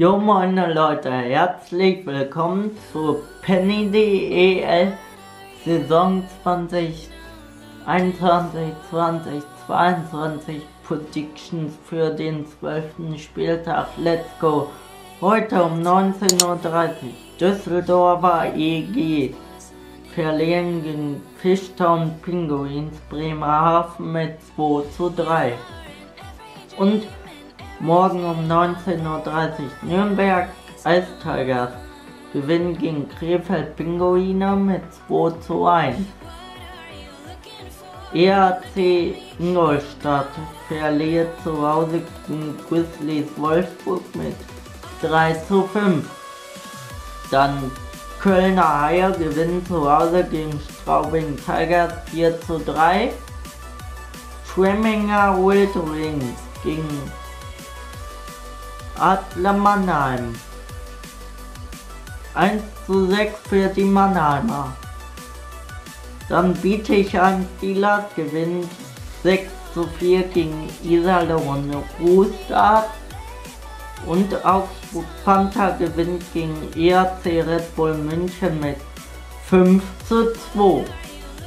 Jo meine Leute, herzlich willkommen zu Penny DEL Saison 2021, 2022 Predictions für den 12. Spieltag. Let's go! Heute um 19.30 Uhr Düsseldorfer EG verlieren gegen Fishtown Pinguins Bremerhaven mit 2 zu 3. Und morgen um 19.30 Uhr Nürnberg Ice Tigers gewinnen gegen Krefeld Pinguine mit 2 zu 1. ERC Ingolstadt verliert zu Hause gegen Grizzlies Wolfsburg mit 3 zu 5. Dann Kölner Haie gewinnen zu Hause gegen Straubing Tigers 4 zu 3. Schwemminger Wild Wings gegen Adler Mannheim 1 zu 6 für die Mannheimer. Dann Bietigheim Steelers gewinnt 6 zu 4 gegen Iserlohn Ruhstart. Und Augsburg Panther gewinnt gegen ERC Red Bull München mit 5 zu 2.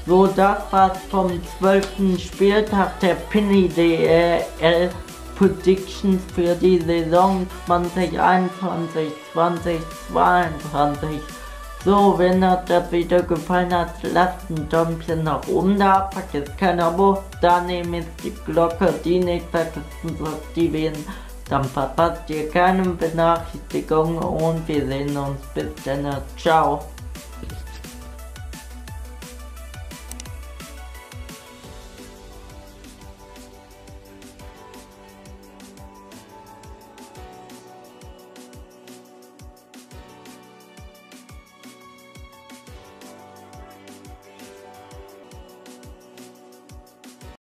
So, das war's vom 12. Spieltag der Pinny DL Predictions für die Saison 2021, 2022. So, wenn euch das Video gefallen hat, lasst ein Däumchen nach oben da, vergesst kein Abo, daneben ist die Glocke, die nicht vergessen zu aktivieren dann verpasst ihr keine Benachrichtigungen und wir sehen uns bis dann. Ciao.